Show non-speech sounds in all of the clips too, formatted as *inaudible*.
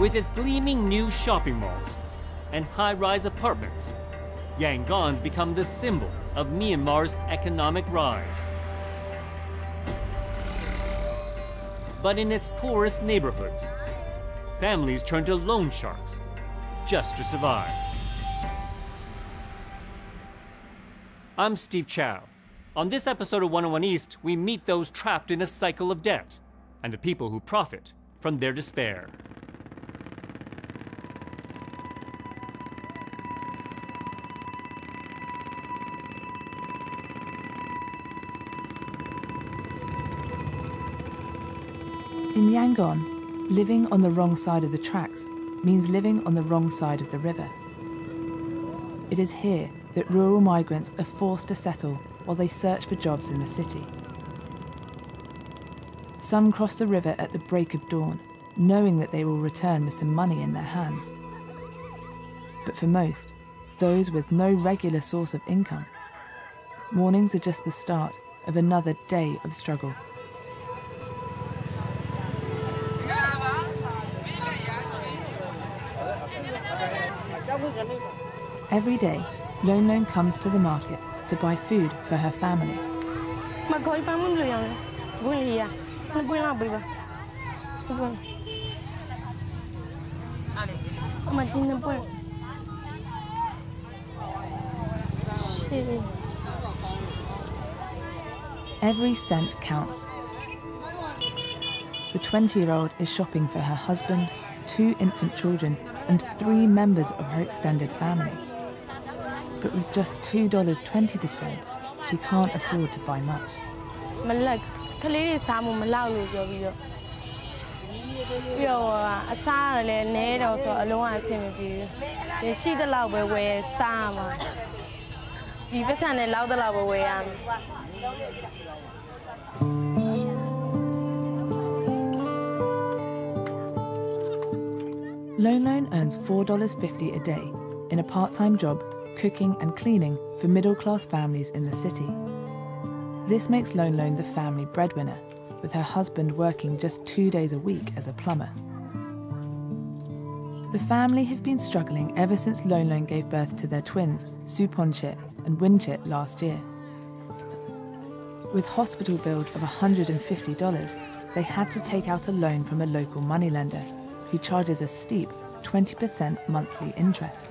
With its gleaming new shopping malls and high-rise apartments, Yangon's become the symbol of Myanmar's economic rise. But in its poorest neighborhoods, families turn to loan sharks just to survive. I'm Steve Chao. On this episode of 101 East, we meet those trapped in a cycle of debt and the people who profit from their despair. In Yangon, living on the wrong side of the tracks means living on the wrong side of the river. It is here that rural migrants are forced to settle while they search for jobs in the city. Some cross the river at the break of dawn, knowing that they will return with some money in their hands. But for most, those with no regular source of income, mornings are just the start of another day of struggle. Every day, Lone Lone comes to the market to buy food for her family. Every cent counts. The 20-year-old is shopping for her husband, two infant children, and three members of her extended family but with just $2.20 to spend, she can't afford to buy much. Lone Lone earns $4.50 a day in a part-time job cooking and cleaning for middle class families in the city. This makes Lone Lone the family breadwinner, with her husband working just two days a week as a plumber. The family have been struggling ever since Lone Lone gave birth to their twins, Suponchit and Winchit, last year. With hospital bills of $150, they had to take out a loan from a local moneylender who charges a steep 20% monthly interest.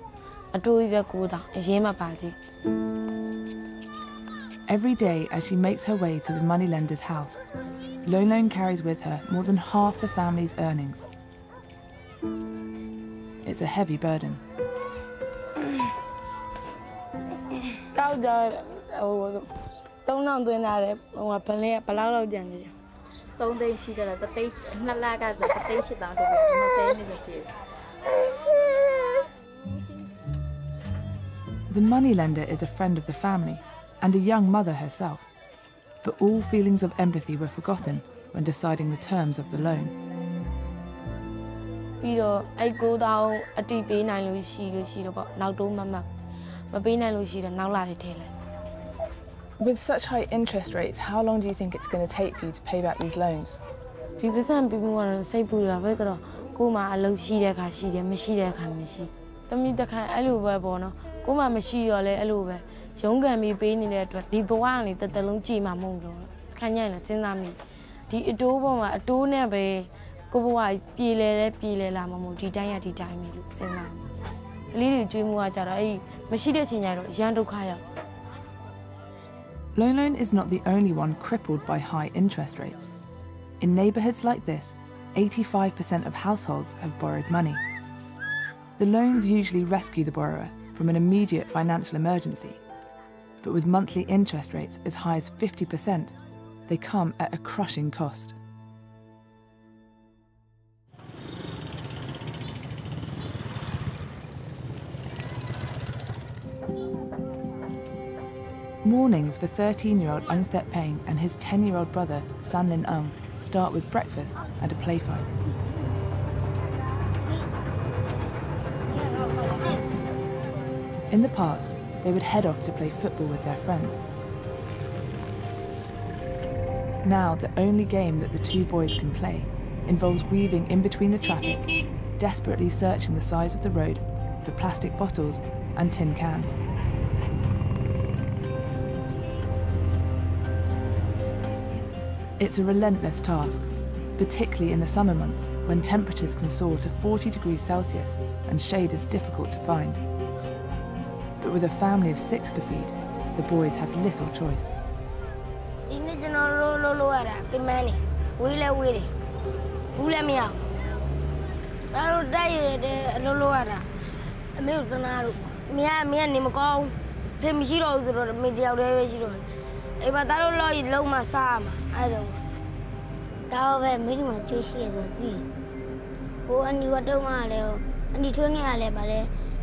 အတူကြီးပဲ9000အရင်မပါသေး Every day, as she makes her way to the moneylender's house, Lone Lone carries with her more than half the family's earnings. It's a heavy burden. *coughs* ကောက်ကြဟို3000သွင်းလာတယ်ဟိုကဖလင်းကဘယ်လောက်လောက်ကြံနေလဲ 3သိန်းရှိတယ်တသိန်းနှစ်လကဆိုတသိန်း8000ထုတ်ပြီး20နှစ်ပဲပြည့် The moneylender is a friend of the family and a young mother herself. But all feelings of empathy were forgotten when deciding the terms of the loan. ပြီးတော့အဲ့9000အတိပေးနိုင်လို့ရှိလို့ရှိတော့ပေါ့နောက်တိုးမမတ်မပေးနိုင်လို့ရှိတော့နောက်လာတွေထဲလိုက် With such high interest rates, how long do you think it's going to take for you to pay back these loans? ဒီပစံပြီးမှုကတော့စိတ်ပူတာပဲကတော့ကို့မှာအလုပ်ရှိတဲ့အခါရှိတယ်မရှိတဲ့အခါမရှိတမိတခိုင်အဲ့လိုပဲပေါ့နော် ကိုမှမရှိတော့လဲအဲ့လိုပဲရုံးကန်ပြီးပေးနေတဲ့အတွက်ဒီဘဝကနေတသက်လုံးကြည်မှာမဟုတ်လို့ခံရရင်စဉ်းစားမိဒီအတိုးပေါ်မှာအတိုးနဲ့ပဲကိုဘဝပြေလဲလဲပြေလဲလာမှာမဟုတ်ဒီတိုင်းရဒီတိုင်းပဲလို့စဉ်းစားမိကလေးတွေကြွေးမှုကကြတော့အဲ့မရှိတဲ့ချိန်ကျတော့အရန်ဒုက္ခရောက် Lone Lone is not the only one crippled by high interest rates. In neighborhoods like this, 85% of households have borrowed money. The loans usually rescue the borrower from an immediate financial emergency. But with monthly interest rates as high as 50%, they come at a crushing cost. Mornings for 13-year-old Aung Thet Paing and his 10-year-old brother, San Lin Aung, start with breakfast and a play fight. In the past, they would head off to play football with their friends. Now, the only game that the two boys can play involves weaving in between the traffic, desperately searching the sides of the road for plastic bottles and tin cans. It's a relentless task, particularly in the summer months when temperatures can soar to 40 degrees Celsius and shade is difficult to find. But with a family of six to feed, the boys have little choice.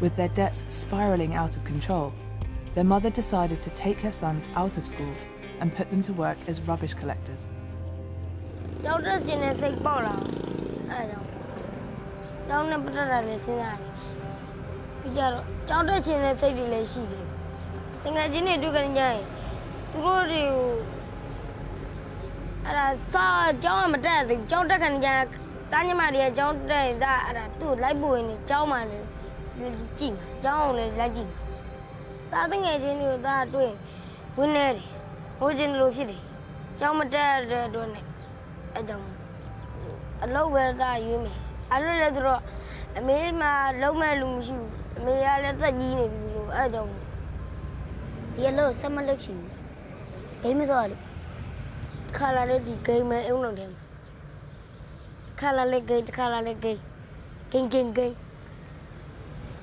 With their debts spiraling out of control, their mother decided to take her sons out of school and put them to work as rubbish collectors. Todos Tengah dia. Ada jauh. Jauh kan. Tanya Maria jauh dah ada jauh mana. ကယ်ချင်းတွေတွေ့ကြရင်သူတို့တွေကိုအဲ့ဒါစာကြောင်းကမတက်သေးဘူးကြောင်းတက်ခံကြတာညမတွေကကြောင်းတက်ရင်ဒါအဲ့ဒါသူ့ကိုလိုက်ပို့ရင်ကြောင်းမှလည်းကြည့်မှာကြောင်းကိုလည်းလိုက်ကြည့်မှာတာတငယ်ချင်းတွေကိုဒါတွေ့ဝင်းနေတယ်ဟိုချင်းလိုဖြစ်တယ်ကြောင်းမတက်တဲ့အတွက်နဲ့အဲ့ကြောင့်အလုပ်ပဲဒါရွေးမယ်အဲ့လိုလဲဆိုတော့အမေမှာလုံးမဲ့လူမရှိဘူးအမေကလည်းတက်ကြီးနေပြီလို့အဲ့ကြောင့်ဒီအလုပ်ဆက်မလုပ်ချင်ဘူးဘယ်မစောလို့ခါလာတဲ့ဒီဂိမ်းမဲ့အုံလုံးတယ်ခါလာလေဂိမ်းခါလာလေဂိမ်းဂိမ်းဂိမ်းဂိမ်း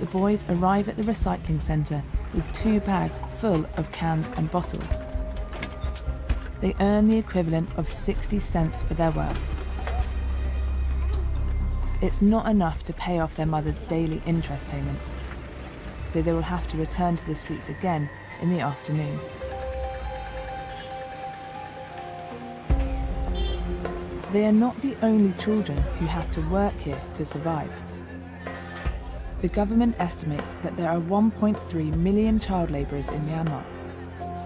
the boys arrive at the recycling centre with two bags full of cans and bottles. They earn the equivalent of 60 cents for their work. It's not enough to pay off their mother's daily interest payment, so they will have to return to the streets again in the afternoon. They are not the only children who have to work here to survive. The government estimates that there are 1.3 million child labourers in Myanmar,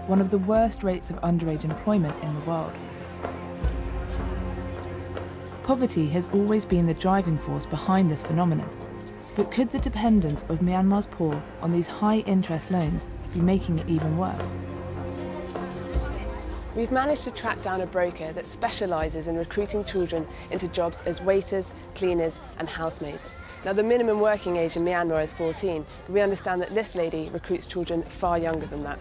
one of the worst rates of underage employment in the world. Poverty has always been the driving force behind this phenomenon, but could the dependence of Myanmar's poor on these high interest loans be making it even worse? We've managed to track down a broker that specialises in recruiting children into jobs as waiters, cleaners and housemaids. Now the minimum working age in Myanmar is 14, but we understand that this lady recruits children far younger than that.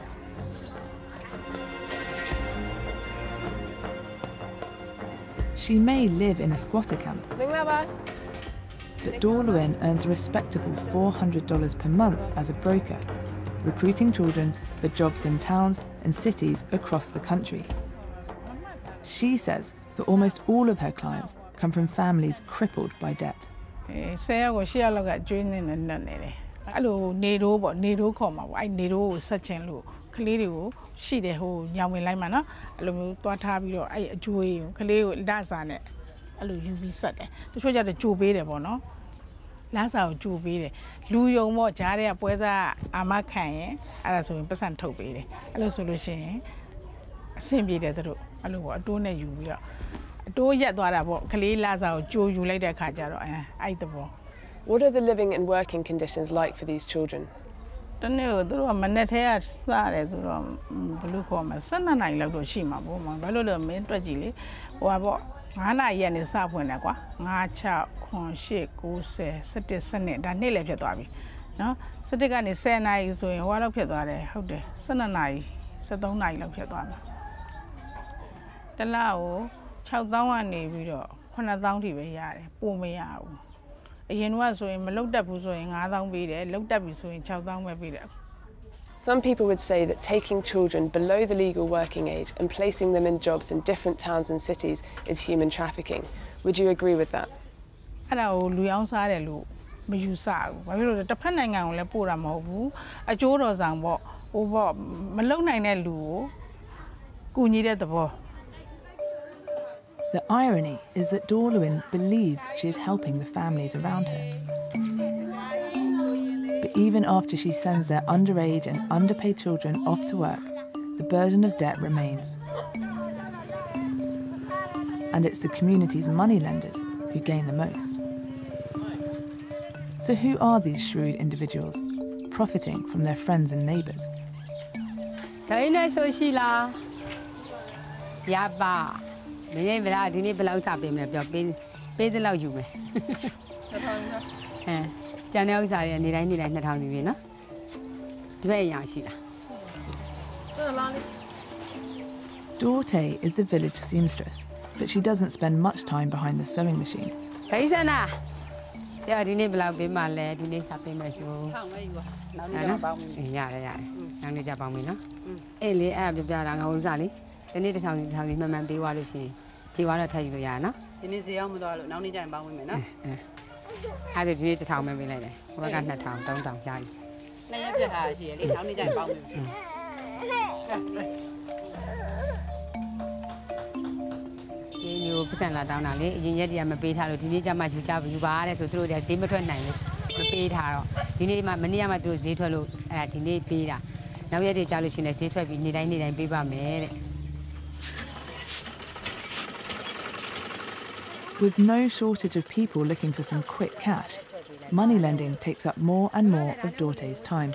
She may live in a squatter camp, but Dorlwin earns a respectable $400 per month as a broker, recruiting children for jobs in towns and cities across the country. She says that almost all of her clients come from families crippled by debt. ဆယ်ယောက်ကိုရှစ်ယောက်လောက်ကကျွေးနေနေနေတယ်အဲ့လိုနေတော့ပေါ့နေတော့ခေါ်မှာပေါ့အဲ့နေတော့ကိုဆက်ချင်လို့ကလေးတွေကိုရှိတယ်ဟိုညောင်ဝင်လိုက်မှာနော်အဲ့လိုမျိုးသွားထားပြီးတော့အဲ့အကျွေးကိုကလေးကိုလက်စာနဲ့အဲ့လိုယူပြီးဆက်တယ်တချို့ကျတော့ကြိုပေးတယ်ပေါ့နော်လမ်းစာကိုကြိုပေးတယ်လူယုံပေါ့ဂျားတွေကပွဲစားအာမခံရင်အဲ့ဒါဆိုရင်ပတ်စံထုတ်ပေးတယ်အဲ့လိုဆိုလို့ရှိရင်အဆင်ပြေတယ်သူတို့အဲ့လိုပေါ့အတိုးနဲ့ယူပြီးတော့ အတိုးရက်သွားတာပေါ့ကလေးလမ်းစာကိုကြိုယူလိုက်တဲ့ခါကျတော့အဲအဲ့တဘော What are the living and working conditions like for these children? တနေ့ကိုသူတို့ကမနေ့ထဲကစတယ်ဆိုတော့ဘယ်လိုခေါ်မလဲ12နိုင်လောက်တော့ရှိမှာပေါ့မဘာလို့လဲမင်းတွက်ကြည့်လေဟိုပါပေါ့9နာရီကနေစဖွင့်တယ်ကွာ9 6 9 8 9 10 17 12ဒါနေ့လည်းဖြစ်သွားပြီနော်17ကနေ10နာရီဆိုရင်ဟိုလောက်ဖြစ်သွားတယ်ဟုတ်တယ်12နာရီ73နာရီလောက်ဖြစ်သွားမှာတလားကို 6000ကနေပြီးတော့9000ထိပဲရတယ်ပို့မရဘူးအရင်ကဆိုရင်မလုတ်တက်ဘူးဆိုရင်9000ပေးတယ်လုတ်တက်ပြီဆိုရင်6000ပဲပေးတယ် Some people would say that taking children below the legal working age and placing them in jobs in different towns and cities is human trafficking. Would you agree with that? အဲ့ဒါကိုလူရောင်းစားတယ်လို့မယူဆဘူးဘာဖြစ်လို့လဲတစ်ဖက်နိုင်ငံကိုလည်းပို့တာမဟုတ်ဘူးအကျိုးတော်ဆောင်ပေါ့ဟိုပေါ့မလုံနိုင်တဲ့လူကိုကူညီတဲ့သဘော the irony is that Dorlwin believes she is helping the families around her. But even after she sends their underage and underpaid children off to work, the burden of debt remains. And it's the community's moneylenders who gain the most. So, who are these shrewd individuals profiting from their friends and neighbours? မင်းဗလားဒီနေ့ဘယ်လောက်ချပေးမလဲပြောပေးပေးသလောက်ယူမယ်2000နော်ဟမ်ကျန်တဲ့ဥစ္စာတွေကနေတိုင်းနေတိုင်း2000ယူပြီနော်ဒီဘက်အရာရှိလား *laughs* Dorte is the village seamstress, but she doesn't spend much time behind the sewing machine. ဒိဆန္နာကျဒီနေ့ဘယ်လောက်ပေးမှလဲဒီနေ့စားပေးမယ်ဆို ထောင်ပဲယူ ပါနောက်နေ့ကျမှပေါင်းမယ်ရတယ်ရတယ်နောက်နေ့ကျပေါင်းပြီနော်အေးလေအဲ့ဒါပြပြတာငါဥစားလေဒီနေ့တစ်ထောင်တစ်ထောင်ကြီးမှန်မှန်ပေးသွားလို့ရှိရင်ခြေသွားတော့ထပ်ယူလို့ရရနော်ဒီနေ့ဈေးရောက်မသွားလို့နောက်နေ့ကျရင်ပေါင်းဝင်မယ်နော်အဲအဲ့ဒါဒီနေ့တစ်ထောင်ပဲပေးလိုက်တယ်ဟိုဘက်က2000 3000ကြာပြီနှစ်ရက်ပြတ်ထားရှိရလေနောက်နေ့ကျရင်ပေါင်းဝင်မယ်ဒီမျိုးပတ်စံလာတောင်းတာလေအရင်ရက်တည်းကမပေးထားလို့ဒီနေ့ကျမှယူကြယူပါတဲ့ဆိုသူတို့တွေကဈေးမထွက်နိုင်လို့မပေးထားတော့ဒီနေ့မှမနေ့ကမှသူတို့ဈေးထွက်လို့အဲ့ဒါဒီနေ့ပေးတာနောက်ရက်တွေကြာလို့ရှိရင်ဈေးထွက်ပြီးနေ့တိုင်းနေ့တိုင်းပေးပါမယ်တဲ့ With no shortage of people looking for some quick cash, money lending takes up more and more of Dorte's time.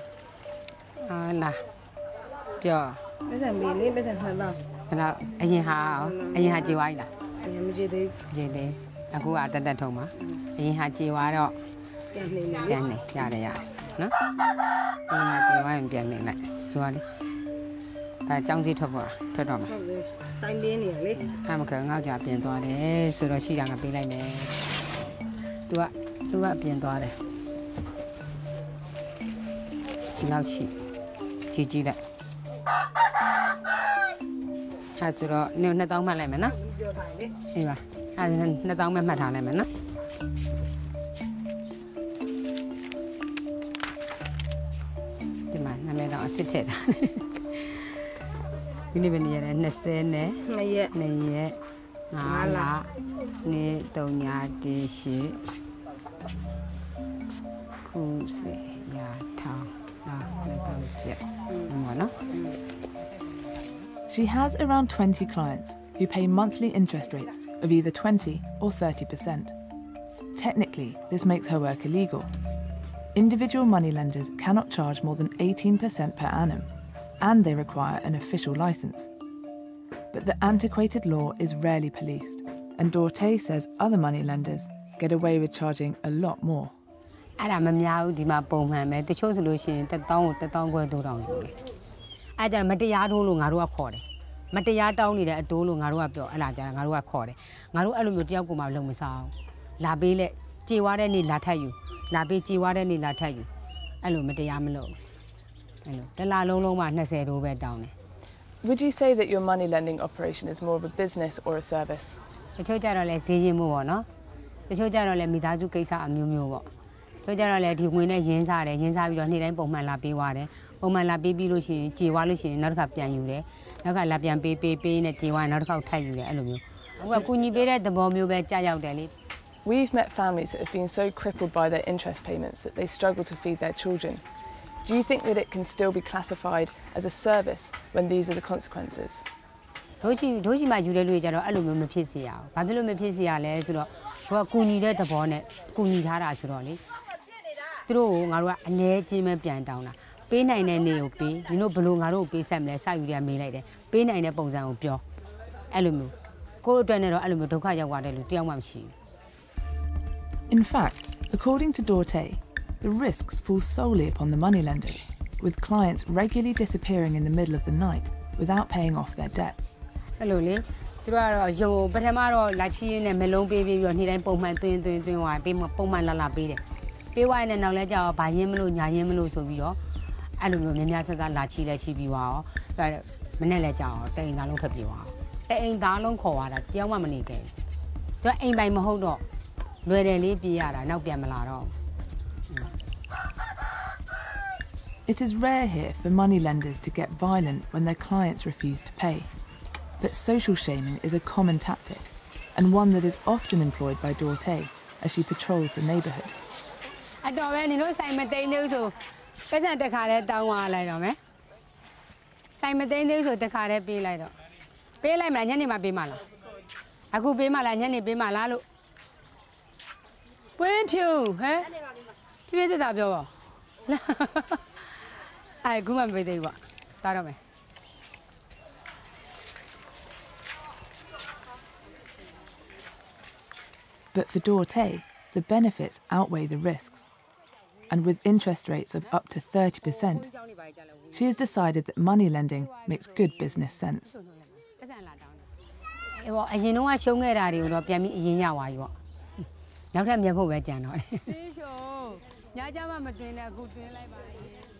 အဲ့တော့အရင်ဟာရောအရင်ဟာကြေသွားပြီလား အရင်မကြည့်သေး ကြေတယ်အခုကတက်တက်ထုံပါအရင်ဟာကြေသွားတော့ ပြန်နေမယ် ပြန်နေရတယ်ရတယ်နော်အရင်ဟာကြေသွားရင်ပြန်နေလိုက်ဆိုရလေအဲចောင်းစီထွက်ပေါ်တာထွက်တော့မှာ ဟုတ်လေဆိုင်လင်းနေရလေ အမကငေါ့ကြပြင်သွားတယ်ဆိုတော့ရှိတာငါပေးလိုက်မယ်။ तू က तू ကပြင်သွားတယ်။ဒီလောက်ရှိကြီးကြီးလိုက်။အဲဆိုတော့နေ2000မှတ်လိုက်မယ်နော် ပြောထားလေ ။အေးပါ။အဲ2000မှတ်မှတ်ထားလိုက်မယ်နော်။ဒီမှာနာမည်တော့အစ်စ်ထည့်တာ။ Ini benar naya, naya, ni desi, ya tang. She has around 20 clients who pay monthly interest rates of either 20 or 30%. Technically, this makes her work illegal. Individual moneylenders cannot charge more than 18% per annum and they require an official license. But the antiquated law is rarely policed, and Dorte says other moneylenders get away with charging a lot more. အဲ့ဒါမများဘူးဒီမှာပုံမှန်ပဲတချို့ဆိုလို့ရှိရင်1000ကို1000ခွဲတိုးတောင်းယူတယ်အဲ့ဒါကြမတရားတိုးလို့ငါတို့ကခေါ်တယ်မတရားတောင်းနေတဲ့အတိုးလို့ငါတို့ကပြောအဲ့ဒါကြငါတို့ကခေါ်တယ်ငါတို့အဲ့လိုမျိုးတယောက်ကိုမှလုံမစားဘူးလာပေးလက်ကြေွားတဲ့နေ့လာထပ်ယူလာပေးကြေွားတဲ့နေ့လာထပ်ယူအဲ့လိုမတရားမလုပ်ဘူး အဲ့လိုတစ်လားလုံးလုံးမှ20တိုးပဲတောင်းတယ် Would you say that your money lending operation is more of a business or a service? တချို့ကြတော့လဲဈေးရင်မှုပေါ့နော်တချို့ကြတော့လဲမိသားစုကိစ္စအမျိုးမျိုးပေါ့တချို့ကြတော့လဲဒီဝင်နဲ့ရင်းစားတယ်ရင်းစားပြီးတော့နေ့တိုင်းပုံမှန်လာပေးသွားတယ်ပုံမှန်လာပေးပြီးလို့ရှိရင်ကြေွားလို့ရှိရင်နောက်တစ်ခါပြန်ယူတယ်နောက်ကလာပြန်ပေးပေးပေးနဲ့ကြေွားရင်နောက်တစ်ခါထပ်ယူတယ်အဲ့လိုမျိုးအခုကကုညီပေးတဲ့သဘောမျိုးပဲကြာရောက်တယ်လေ We've met families that have been so crippled by their interest payments that they struggle to feed their children. Do you think that it can still be classified as a service when these are the consequences? တို့ရှိတို့ရှိမှယူတဲ့လူတွေကြတော့အဲ့လိုမျိုးမဖြစ်စေရဘူး။ဘာဖြစ်လို့မဖြစ်စေရလဲဆိုတော့သူကကူညီတဲ့သဘောနဲ့ကူညီထားတာဆိုတော့လေသူတို့ကိုငါတို့ကအလဲချင်းပဲပြန်တောင်းတာပေးနိုင်တဲ့နေကိုပေးဒီတို့ဘလို့ငါတို့ကိုပေးဆက်မလဲစယူရမေးလိုက်တယ်ပေးနိုင်တဲ့ပုံစံကိုပြောအဲ့လိုမျိုးကိုယ့်အတွက်နဲ့တော့အဲ့လိုမျိုးဒုက္ခရောက်သွားတဲ့လူတယောက်မှမရှိဘူး In fact, according to Dorte, the risks fall solely upon the moneylenders, with clients regularly disappearing in the middle of the night without paying off their debts. အဲ့လိုလေသူတို့ကတော့ရုံပထမတော့လာချီရင်းနဲ့မလုံးပေးပြီးပြီးတော့နေ့တိုင်းပုံမှန်သွင်းသွင်းသွင်းသွားပေးပုံမှန်လာလာပေးတယ်ပေးသွားရင်နောက်လဲကြာတော့ဘာရင်းမလို့ညာရင်းမလို့ဆိုပြီးတော့အဲ့လိုမျိုးများများဆက်ဆက်လာချီလဲချီပြီးသွားရောအဲ့မနေ့လဲကြာတော့တိန်သားလုံးထွက်ပြေးသွားတိန်သားလုံးခေါ်သွားတာတယောက်မှမနေခဲ့ဘူးသူကအိမ်ပိုင်မဟုတ်တော့လွယ်တယ်လေးပြေးရတာနောက်ပြန်မလာတော့ It is rare here for moneylenders to get violent when their clients refuse to pay. But social shaming is a common tactic, and one that is often employed by Dorte as she patrols the neighbourhood. *laughs* အတော်ပဲနင်တို့ဆိုင်မသိမ်းသေးဘူးဆိုပတ်စံတစ်ခါလဲတောင်းသွားလိုက်တော့မယ်ဆိုင်မသိမ်းသေးဘူးဆိုတစ်ခါလဲပေးလိုက်တော့ပေးလိုက်မလားညနေမှပေးမလားအခုပေးမလားညနေပေးမလားလို့ပွင့်ဖြူဟမ်ဖြည်းဖြည်းတက်တာပြောပါအဲခုမှမပေးသေးဘူးပေါ့တားတော့မယ် But for Dorte, the benefits outweigh the risks. And with interest rates of up to 30%, she has decided that money lending makes good business sense. *laughs* အေးပေါ့အရင်တော့ရှုံးခဲ့တာတွေကိုတော့ပြန်ပြီးအရင်ရသွားပြီပေါ့နောက်ထပ်မြတ်ဖို့ပဲကြံတော့တယ်သေးချုံညကြမှာမတင်နဲ့အခုတင်လိုက်ပါအ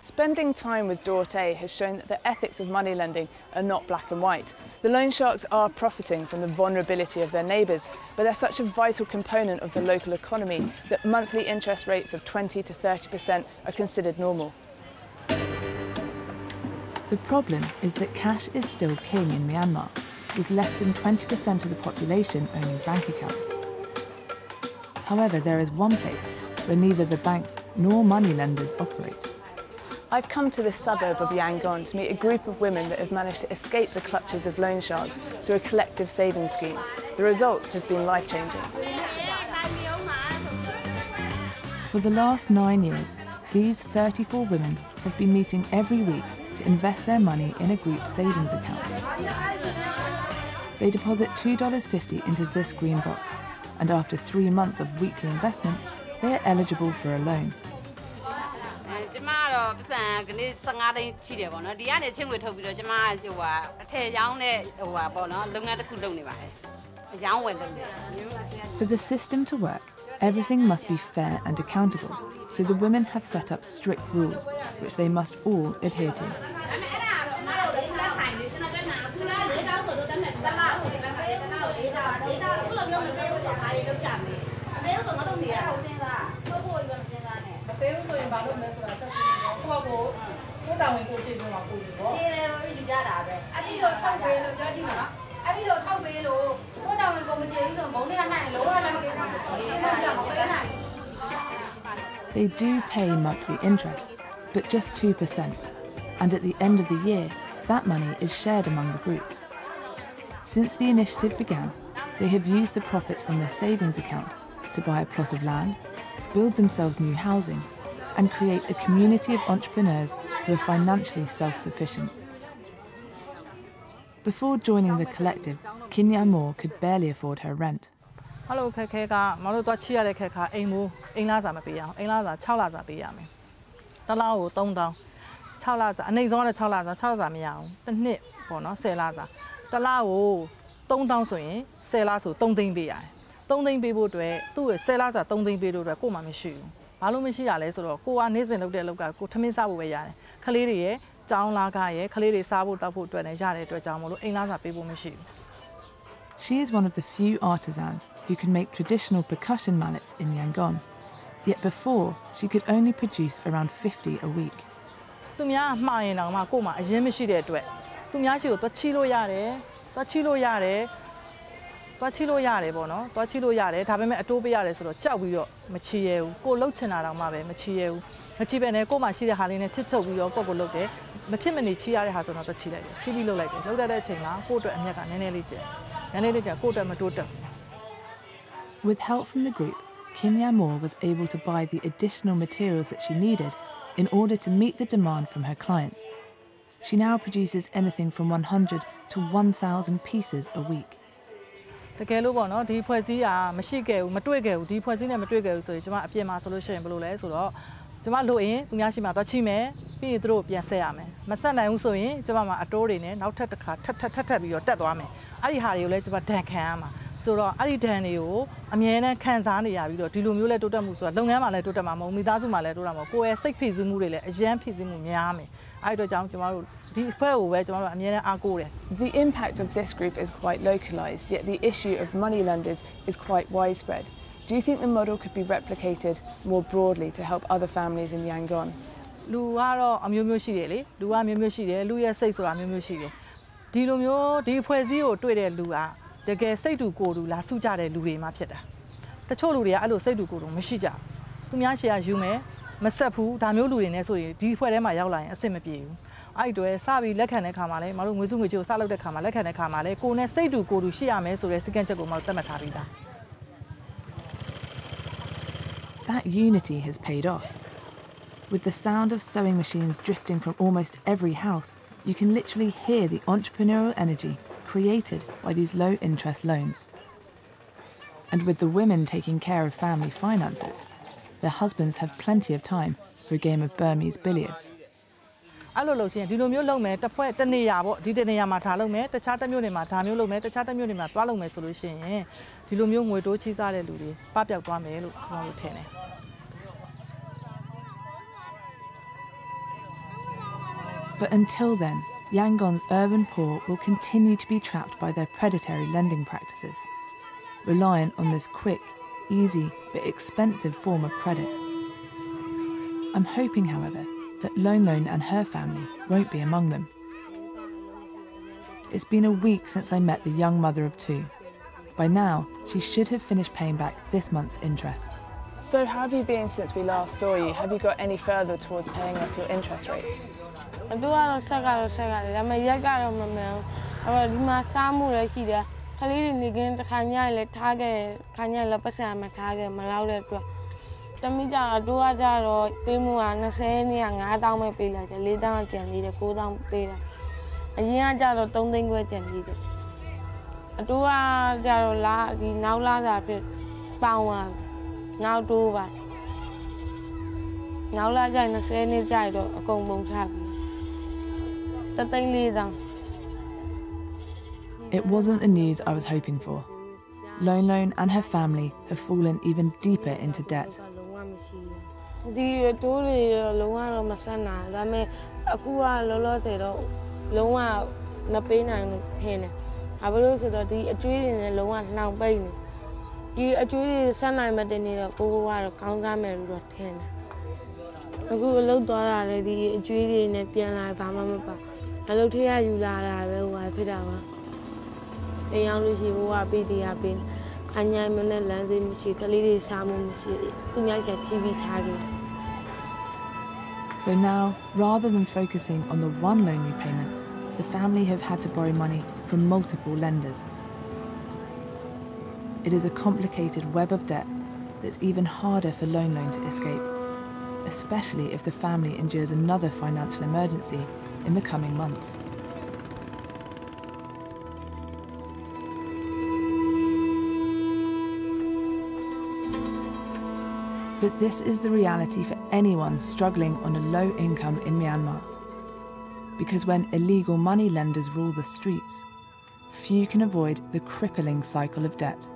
Spending time with Dorte has shown that the ethics of money lending are not black and white. The loan sharks are profiting from the vulnerability of their neighbours, but they're such a vital component of the local economy that monthly interest rates of 20 to 30% are considered normal. The problem is that cash is still king in Myanmar, with less than 20% of the population owning bank accounts. However, there is one place where neither the banks nor money lenders operate. I've come to this suburb of Yangon to meet a group of women that have managed to escape the clutches of loan sharks through a collective savings scheme. The results have been life changing. For the last nine years, these 34 women have been meeting every week to invest their money in a group savings account. They deposit $2.50 into this green box, and after three months of weekly investment, they are eligible for a loan. ကျမကတော့ပတ်စံကနေ့15သိန်းရှိတယ်ပေါ့နော်ဒီကနေချင်းဝေထုတ်ပြီးတော့ကျမဟိုဟာအထည်ရောင်းတဲ့ဟိုဟာပေါ့နော်လုပ်ငန်းတစ်ခုလုပ်နေပါတယ်အရောင်းဝယ်လုပ်နေ For the system to work, everything must be fair and accountable, so the women have set up strict rules, which they must all adhere to. They do pay monthly interest, but just 2%, and at the end of the year, that money is shared among the group. Since the initiative began, they have used the profits from their savings account to buy a plot of land, build themselves new housing, and create a community of entrepreneurs who are financially self sufficient. Before joining the collective, Kinya Moore could barely afford her rent. ဟယ်လိုခက်ခဲကမတို့တော့ချိရတဲ့ခက်ခါအိမ်မူအိမ်လားစာမပေးရအောင်အိမ်လားစာ6လစာပေးရမယ်တစ်လားကို3000 6လစာအနေဆုံးကတော့6လစာ6လစာမရအောင်တစ်နှစ်ပေါ့နော်10လစာတစ်လားကို3000ဆိုရင်10လဆို3သိန်းပေးရတယ်3သိန်းပေးဖို့အတွက်သူ့ရဲ့10လစာ3သိန်းပေးလို့အတွက်ကို့မှမရှိဘူး ဘာလို့မရှိရလဲဆိုတော့ကိုကနေ့စဉ်လုပ်တဲ့လောက်ကကိုထမင်းစားဖို့ပဲရတယ်ခလေးတွေရဲ့ကျောင်းလာကရဲ့ခလေးတွေစားဖို့တောက်ဖို့အတွက်လည်းရတဲ့အတွက်ကြောင့်မလို့အိမ်လားစာပေးဖို့မရှိဘူး She is one of the few artisans who can make traditional percussion mallets in Yangon. Yet before, she could only produce around 50 a week. သူများမှားရင်တော့မှကို့မှာအရင်မရှိတဲ့အတွက်သူများရှိကိုသွားချီလို့ရတယ်သွားချီလို့ရတယ် သွားချီလို့ရတယ်ပေါ့နော်သွားချီလို့ရတယ်ဒါပေမဲ့အတိုးပေးရတယ်ဆိုတော့ကြောက်ပြီးတော့မချီရဘူးကိုလှုပ်ချင်တာတော့မှပဲမချီရဘူးမချီပဲနဲ့ကို့မှာရှိတဲ့ဟာလေးနဲ့ချစ်ချုပ်ပြီးတော့ကို့ကိုလှုပ်တယ်မဖြစ်မနေချီရတဲ့ဟာဆိုတော့သွားချီလိုက်တယ်ချီပြီးလှုပ်လိုက်တယ်လှုပ်တတ်တဲ့အချိန်မှာကို့အတွက်အမြက်ကနည်းနည်းလေးကျန်နည်းနည်းလေးကျန်ကို့အတွက်မတိုးတက် With help from the group, Kim Yamor was able to buy the additional materials that she needed in order to meet the demand from her clients. She now produces anything from 100 to 1,000 pieces a week. တကယ်လို့ပေါ့နော်ဒီဖွဲ့စည်းကမရှိခဲ့ဘူးမတွေ့ခဲ့ဘူးဒီဖွဲ့စည်းနဲ့မတွေ့ခဲ့ဘူးဆိုရင်ကျွန်မအပြင်မှာဆိုလို့ရှိရင်ဘယ်လိုလဲဆိုတော့ကျွန်မလိုရင်သူများရှိမှသွားချိမယ်ပြီးရင်သူတို့ပြန်ဆက်ရမယ်မဆက်နိုင်ဘူးဆိုရင်ကျွန်မမှာအတိုးတွေနဲ့နောက်ထပ်တစ်ခါထပ်ထပ်ထပ်ထပ်ပြီးတော့တက်သွားမယ်အဲ့ဒီဟာတွေကိုလည်းကျွန်မဒဏ်ခံရမှာ ဆိုတော့အဲ့ဒီဒဏ်တွေကိုအမြဲတမ်းခံစားနေရပြီးတော့ဒီလိုမျိုးလဲတိုးတက်မှုဆိုတာလုပ်ငန်းမှာလည်းတိုးတက်မှာမဟုတ်မိသားစုမှာလည်းတိုးတက်မှာကိုယ့်ရဲ့စိတ်ဖိစီးမှုတွေလည်းအရန်ဖိစီးမှုများမယ်အဲ့ဒီတော့ကြောင့်ကျွန်တော်တို့ဒီအဖွဲ့ကိုပဲကျွန်တော်တို့အမြဲတမ်းအားကိုးတယ် The impact of this group is quite localised, yet the issue of moneylenders is quite widespread. Do you think the model could be replicated more broadly to help other families in Yangon? လူကတော့အမျိုးမျိုးရှိတယ်လေလူကမျိုးမျိုးရှိတယ်လူရဲ့စိတ်ဆိုတာမျိုးမျိုးရှိတယ်ဒီလိုမျိုးဒီဖွဲ့စည်းကိုတွေ့တဲ့လူက တကယ်စိတ်တူကိုယ်တူလာစုကြတဲ့လူတွေမှဖြစ်တာတချို့လူတွေကအဲ့လိုစိတ်တူကိုယ်တူမရှိကြဘူးသူများရှေ့ကယူမယ်မဆက်ဘူးဒါမျိုးလူတွေနဲ့ဆိုရင်ဒီဖွဲ့ထဲမှာရောက်လာရင်အဆင်မပြေဘူးအဲ့ဒီတော့စပြီးလက်ခံတဲ့ခါမှာလဲမတို့ငွေစုငွေချိုးစလုပ်တဲ့ခါမှာလက်ခံတဲ့ခါမှာလဲကိုယ်နဲ့စိတ်တူကိုယ်တူရှိရမယ်ဆိုတဲ့စကန်ချက်ကိုမတို့သတ်မှတ်ထားပြီးသား That unity has paid off. With the sound of sewing machines drifting from almost every house, you can literally hear the entrepreneurial energy created by these low interest loans. And with the women taking care of family finances, their husbands have plenty of time for a game of Burmese billiards. အဲ့လိုလုပ်ချင်းဒီလိုမျိုးလုပ်မယ်တစ်ဖွဲ့တစ်နေရာပေါ့ဒီတစ်နေရာမှာထားလုပ်မယ်တခြားတစ်မျိုးနေမှာဒါမျိုးလုပ်မယ်တခြားတစ်မျိုးနေမှာသွားလုပ်မယ်ဆိုလို့ရှိရင်ဒီလိုမျိုးငွေတိုးချီးစားတဲ့လူတွေပပျောက်သွားမယ်လို့ကျွန်တော်တို့ထင်တယ် But until then, Yangon's urban poor will continue to be trapped by their predatory lending practices, reliant on this quick, easy, but expensive form of credit. I'm hoping, however, that Lone Lone and her family won't be among them. It's been a week since I met the young mother of two. By now, she should have finished paying back this month's interest. So, how have you been since we last saw you? Have you got any further towards paying off your interest rates? အတူကတော့ဆက်ကတော့ဆက်ရတယ်ဒါပေမဲ့ရက်ကတော့မမှန်ဘူးအဲ့တော့ဒီမှာစားမှုလည်းရှိတယ်ခလေးတွေနေကင်းတစ်ခါညရင်လည်းထားခဲ့ခါညလည်းပတ်စံမထားခဲ့မလောက်တဲ့အတွက်တမိကြအတူကကြတော့ပေးမှုက20နဲ့9000ပဲပေးလိုက်တယ်4000ကျန်သေးတယ်9000ပေးတယ်အရင်ကကြတော့3သိန်းခွဲကျန်သေးတယ်အတူကကြတော့လာဒီနောက်လာတာဖြစ်ပေါင်သွားနောက်တိုးပါနောက်လာကြရင်20နှစ်ကြိုက်တော့အကုန်ပုံချပြီ It wasn't the news I was hoping for. Lone Lone and her family have fallen even deeper into debt. အလုပ်ထိရယူလာတာပဲဟိုဟာဖြစ်တာပါအိမ်ရောက်လို့ရှိဟိုကပေးတရားပေးအညာမနဲ့လမ်းသေးမရှိကလေးတွေစားမှုမရှိသူများရှာချီးပြီးထားခဲ့ So now, rather than focusing on the one loan repayment, the family have had to borrow money from multiple lenders. It is a complicated web of debt that's even harder for Lone Lone to escape, especially if the family endures another financial emergency in the coming months. But this is the reality for anyone struggling on a low income in Myanmar. Because when illegal money lenders rule the streets, few can avoid the crippling cycle of debt.